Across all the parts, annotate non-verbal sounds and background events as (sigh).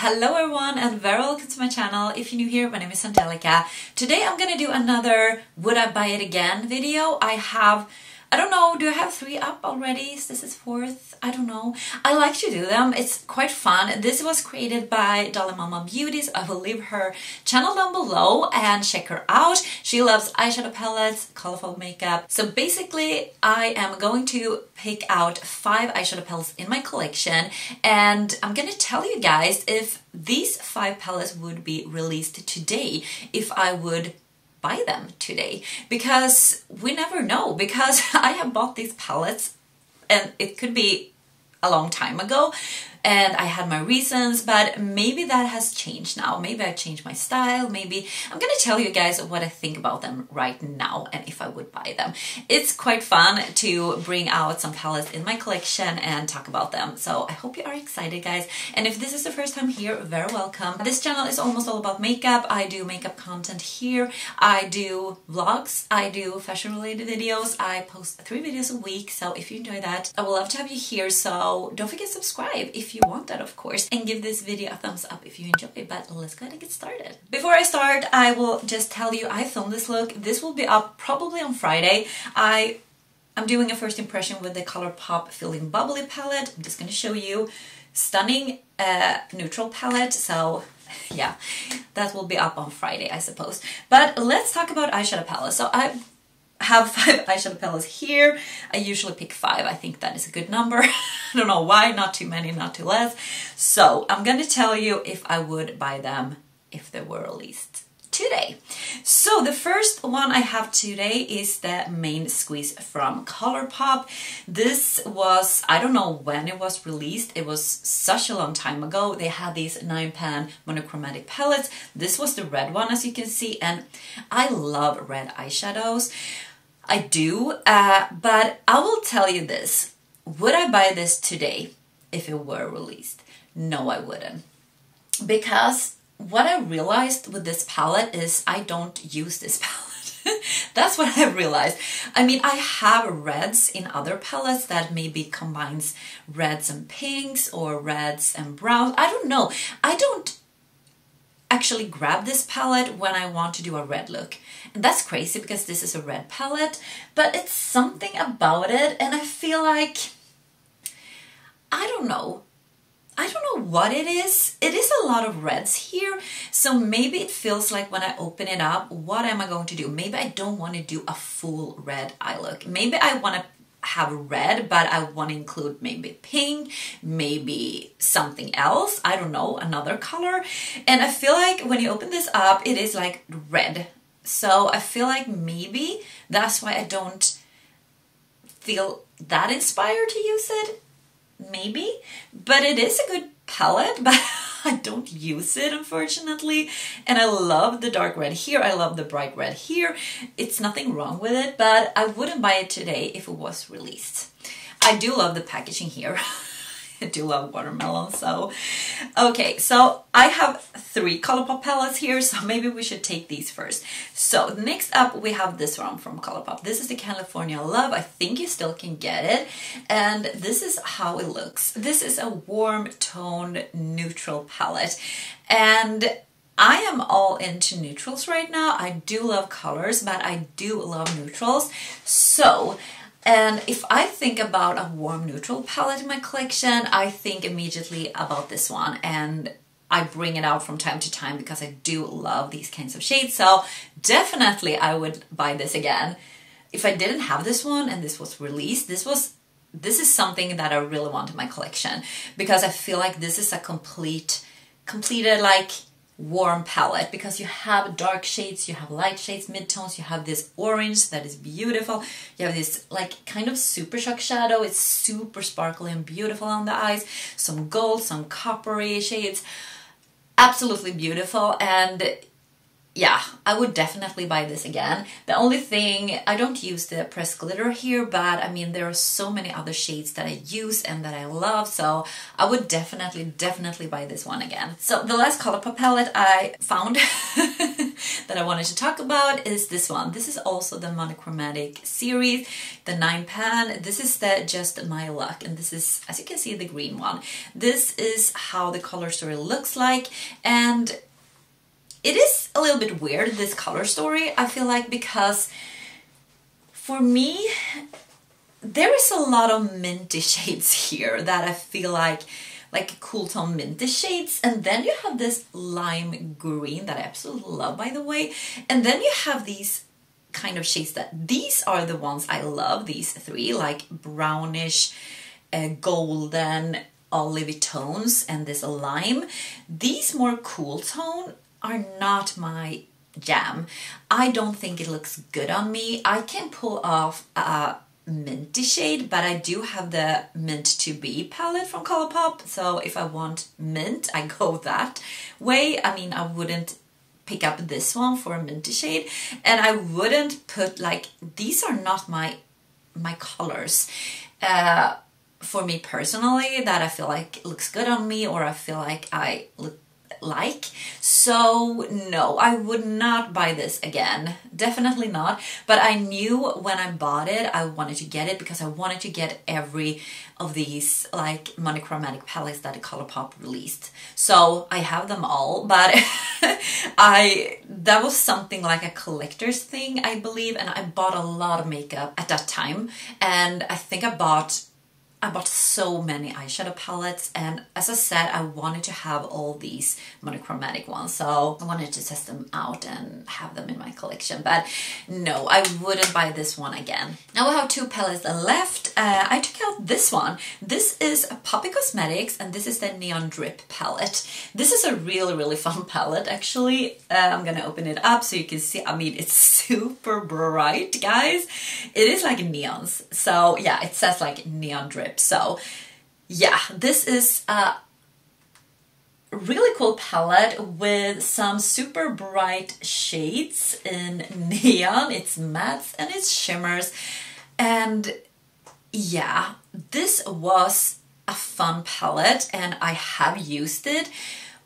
Hello everyone and very welcome to my channel. If you're new here, my name is Angelica. Today I'm gonna do another Would I Buy It Again video. I have I don't know, do I have three up already? This is fourth? I don't know. I like to do them. It's quite fun. This was created by Dolly Mama Beauties. I will leave her channel down below and check her out. She loves eyeshadow palettes, colorful makeup. So basically, I am going to pick out five eyeshadow palettes in my collection and I'm gonna tell you guys if these five palettes would be released today, if I would buy them today. Because we never know. Because (laughs) I have bought these palettes and it could be a long time ago and I had my reasons, but maybe that has changed now. Maybe I changed my style. Maybe I'm gonna tell you guys what I think about them right now and if I would buy them. It's quite fun to bring out some palettes in my collection and talk about them. So I hope you are excited, guys. And if this is the first time here, very welcome. This channel is almost all about makeup. I do makeup content here. I do vlogs. I do fashion related videos. I post three videos a week. So if you enjoy that, I would love to have you here. So don't forget to subscribe if if you want that of course and give this video a thumbs up if you enjoy it but let's go ahead and get started. Before I start I will just tell you I filmed this look. This will be up probably on Friday. I I'm doing a first impression with the ColourPop Feeling Bubbly palette. I'm just going to show you stunning uh, neutral palette. So (laughs) yeah, that will be up on Friday, I suppose. But let's talk about eyeshadow palettes. So I have five (laughs) eyeshadow palettes here. I usually pick five. I think that is a good number. (laughs) I don't know why, not too many, not too less. So I'm going to tell you if I would buy them if they were released today. So the first one I have today is the main squeeze from Colourpop. This was, I don't know when it was released, it was such a long time ago. They had these 9 pan monochromatic palettes. This was the red one as you can see and I love red eyeshadows. I do, uh, but I will tell you this. Would I buy this today if it were released? No, I wouldn't. Because what I realized with this palette is I don't use this (laughs) palette. That's what I realized. I mean, I have reds in other palettes that maybe combines reds and pinks or reds and browns. I don't know. I don't actually grab this palette when I want to do a red look. And that's crazy because this is a red palette, but it's something about it and I feel like, I don't know, I don't know what it is. It is a lot of reds here. So maybe it feels like when I open it up, what am I going to do? Maybe I don't want to do a full red eye look. Maybe I want to have red, but I want to include maybe pink, maybe something else. I don't know, another color. And I feel like when you open this up, it is like red. So I feel like maybe that's why I don't feel that inspired to use it. Maybe. But it is a good palette, (laughs) but I don't use it unfortunately. And I love the dark red here. I love the bright red here. It's nothing wrong with it, but I wouldn't buy it today if it was released. I do love the packaging here. (laughs) (laughs) Do love watermelon, so. Okay, so I have three Colourpop palettes here, (laughs) so maybe we should take these first. So next up we have this one from Colourpop. This is the California Love. I think you still can get it. And this is how it looks. This is a warm toned neutral palette. And I am all into neutrals right now. I do love colors, but I do love neutrals. So and if I think about a warm neutral palette in my collection, I think immediately about this one and I bring it out from time to time because I do love these kinds of shades. So definitely I would buy this again. If I didn't have this one and this was released, this was this is something that I really want in my collection because I feel like this is a complete completed like warm palette because you have dark shades, you have light shades, midtones, you have this orange that is beautiful, you have this like kind of super shock shadow, it's super sparkly and beautiful on the eyes, some gold, some coppery shades, absolutely beautiful and yeah, I would definitely buy this again. The only thing, I don't use the pressed glitter here, but I mean, there are so many other shades that I use and that I love, so I would definitely, definitely buy this one again. So the last Colourpop palette I found (laughs) that I wanted to talk about is this one. This is also the monochromatic series, the 9 pan. This is the Just My Luck, and this is, as you can see, the green one. This is how the color story looks like, and it is a little bit weird, this color story, I feel like, because for me, there is a lot of minty (laughs) shades here that I feel like like cool tone minty shades. And then you have this lime green that I absolutely love by the way. And then you have these kind of shades that these are the ones I love these three like brownish uh, golden olivey tones and this lime. These more cool tone are not my jam. I don't think it looks good on me. I can pull off a minty shade, but I do have the Mint to Be palette from Colourpop. So if I want mint, I go (laughs) that way. I mean, I wouldn't pick up this one for a minty shade and I wouldn't put like, these are not my, my colors. Uh, for me personally, that I feel like looks good on me or I feel like I look like. So no, I would not buy this again. Definitely not. But I knew when I bought it, I wanted to get it because I wanted to get every of these like monochromatic palettes that Colourpop released. So I have them all, but (laughs) I that was something like a collector's thing, I believe, and I bought a lot of makeup at that time. And I think I bought I bought so many eyeshadow palettes and as I said I wanted to have all these monochromatic ones so I wanted to test them out and have them in my collection but no I wouldn't buy this one again. Now we have two palettes left. Uh, I took out this one. This is a Poppi Cosmetics and this is the Neon Drip palette. This is a really really (laughs) fun palette actually. Uh, I'm gonna open it up so you can see I mean it's (laughs) super bright guys. It is like neons so yeah it says like neon drip so yeah, this is a really cool palette with some super bright shades in (laughs) neon. It's mattes and it's shimmers. And yeah, this was a fun palette and I have used it.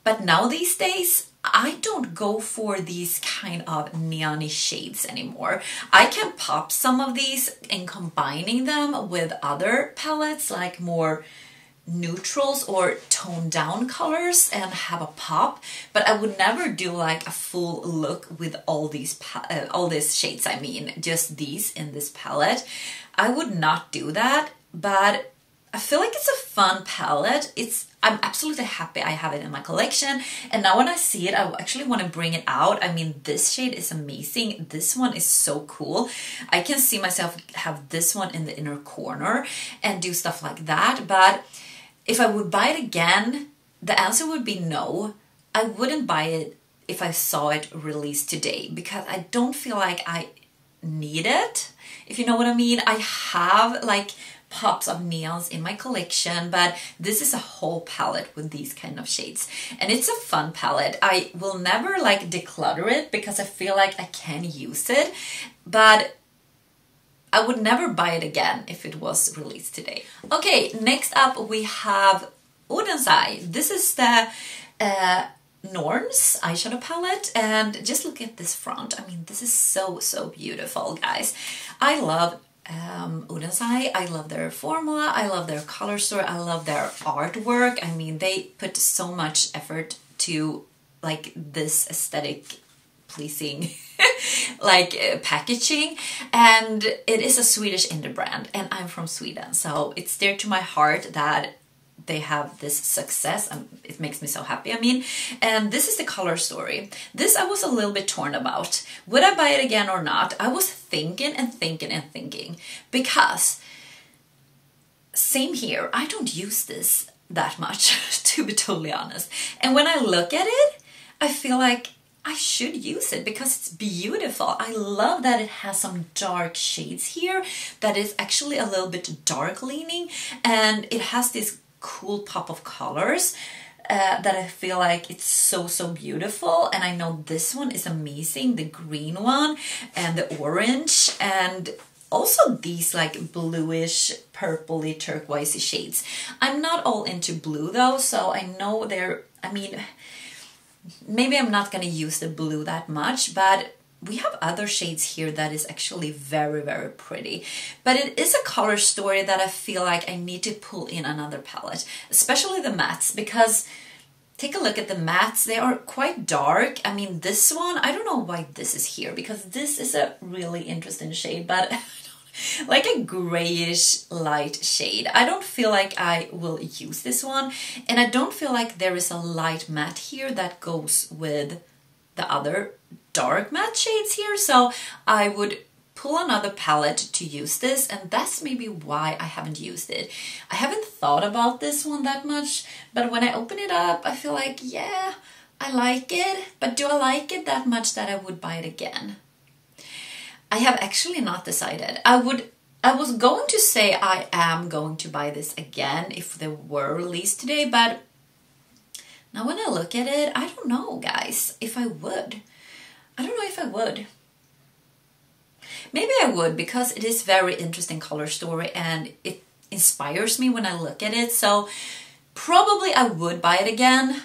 But now these days, I don't go for these kind of neony shades anymore. I can pop some of these and combining them with other palettes like more neutrals or toned down colors and have a pop. But I would never do like a full look with all these uh, all these shades. I mean just these in this palette. I would not do that but I feel like it's a fun palette it's I'm absolutely happy I have it in my collection. And now when I see it, I actually want to bring it out. I mean, this shade is amazing. This one is so cool. I can see myself have this one in the inner corner and do stuff like that. But if I would buy it again, the answer would be no. I wouldn't buy it if I saw it released today because I don't feel like I need it. If you know what I mean, I have like pops of neons in my collection, but this is a whole palette with these kind of shades. And it's a fun palette. I will never like declutter it because I feel like I can use it, but I would never buy it again if it was released today. Okay, next up we have Oden's Eye. This is the uh, Norns eyeshadow palette and just look at this front. I mean, this is so, so beautiful, guys. I love um, Eye. I love their formula, I love their color story, I love their artwork. I mean, they put so much effort to like this aesthetic pleasing (laughs) like uh, packaging and it is a Swedish indie brand and I'm from Sweden so it's dear to my heart that they have this success. And it makes me so happy I mean. And this is the color story. This I was a little bit torn about. Would I buy it again or not? I was thinking and thinking and thinking. Because same here. I don't use this that much (laughs) to be totally honest. And when I look at it I feel like I should use it because it's beautiful. I love that it has some dark shades here that is actually a little bit dark leaning. And it has this cool pop of colors. uh, that I feel like it's so, so beautiful. And I know this one is amazing, the green one and the orange and also these like bluish, purpley, turquoisey shades. I'm not all into blue though, so I know they're, I mean, maybe I'm not gonna use the blue that much, but we have other shades here that is actually very, very pretty. But it is a color story that I feel like I need to pull in another palette, especially the mattes, because take a look at the mattes. They are quite dark. I mean, this one, I don't know why this is here, because this is a really interesting shade, but (laughs) like a grayish light shade. I don't feel like I will use this one, and I don't feel like there is a light matte here that goes with the other dark matte shades here, so I would pull another palette to use this and that's maybe why I haven't used it. I haven't thought about this one that much, but when I open it up, I feel like, yeah, I like it, but do I like it that much that I would buy it again? I have actually not decided. I would I was going to say I am going to buy this again if they were released today, but now when I look at it, I don't know, guys, if I would. I don't know if I would. Maybe I would because it is very interesting color story and it inspires me when I look at it. So probably I would buy it again,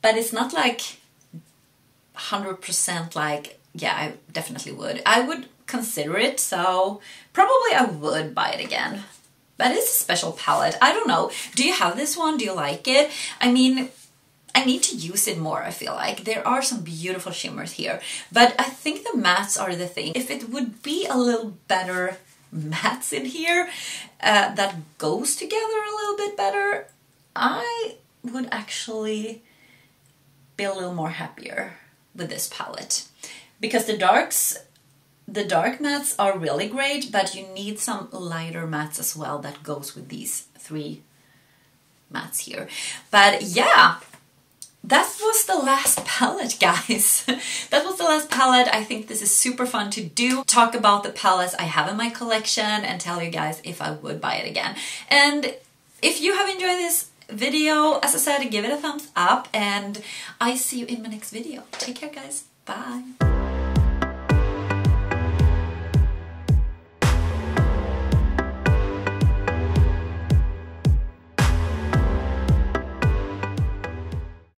but it's not like 100% like, yeah, I definitely would. I would consider it, so probably I would buy it again. But it's a special palette. I don't know. Do you have this one? Do you like it? I mean, I need to use it more, I feel like. There are some beautiful shimmers here, but I think the mattes are the thing. If it would be a little better mattes in here uh, that goes together a little bit better, I would actually be a little more happier with this palette. Because the darks, the dark mattes are really great, but you need some lighter mattes as well that goes with these three mattes here. But yeah, that was the last palette, guys. (laughs) that was the last palette. I think this is super fun to do. Talk about the palettes I have in my collection and tell you guys if I would buy it again. And if you have enjoyed this video, as I said, give it a thumbs up and I see you in my next video. Take care, guys. Bye.